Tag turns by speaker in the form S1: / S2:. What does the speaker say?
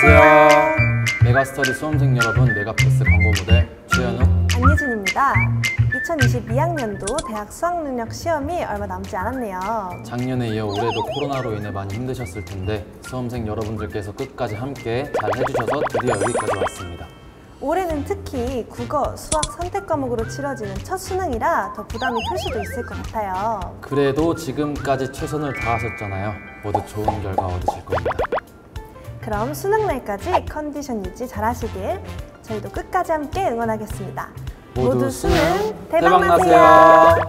S1: 안녕하세요. 메가스터디 수험생 여러분, 메가패스 광고 모델 최현욱.
S2: 안유진입니다. 2022학년도 대학 수학능력 시험이 얼마 남지 않았네요.
S1: 작년에 이어 올해도 코로나로 인해 많이 힘드셨을 텐데 수험생 여러분들께서 끝까지 함께 잘 해주셔서 드디어 여기까지 왔습니다.
S2: 올해는 특히 국어, 수학 선택 과목으로 치러지는 첫 수능이라 더 부담이 클 수도 있을 것 같아요.
S1: 그래도 지금까지 최선을 다하셨잖아요. 모두 좋은 결과 얻으실 겁니다.
S2: 그럼 수능 날까지 컨디션 유지 잘 하시길 저희도 끝까지 함께 응원하겠습니다.
S1: 모두 수능 대박 나세요.